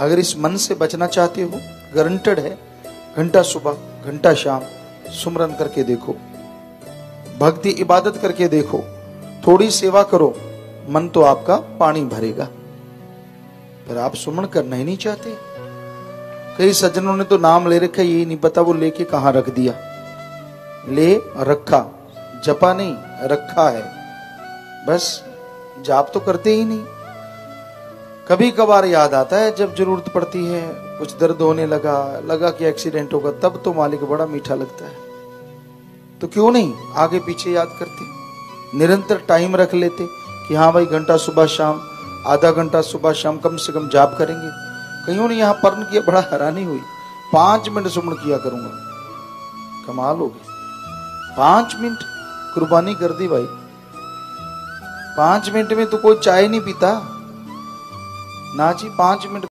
अगर इस मन से बचना चाहते हो गारंटेड है, घंटा सुबह, घंटा शाम, सुमरन करके देखो। भक्ति, इबादत करके देखो। थोड़ी सेवा करो, मन तो आपका पानी भरेगा। पर आप सुमन करना ही नहीं चाहते। कई सज्जनों ने तो नाम ले रखा यही नहीं पता वो लेके कहा रख दिया। ले, रखा। जपा नहीं, रखा है। बस, जाप तो करते ही नहीं। कभी कभार याद आता है, जब ज़रूरत पड़ती है, कुछ दर्द होने लगा लगा कि एक्सीडेंट होगा, तब तो मालिक बड़ा मीठा लगता है। तो क्यों नहीं आगे पीछे याद करते? निरंतर टाइम रख लेते कि हाँ भाई, घंटा सुबह शाम, आधा घंटा सुबह शाम कम से कम जाप करेंगे। कहीं ने यहाँ पर्ण किया, बड़ा हैरानी हुई। पाँच मिनट सुमण किया करूँगा। कमाल हो गई पाँच मिनट? कुर्बानी कर दी भाई। पाँच मिनट में तो कोई चाय नहीं पीता। ना जी पाँच मिनट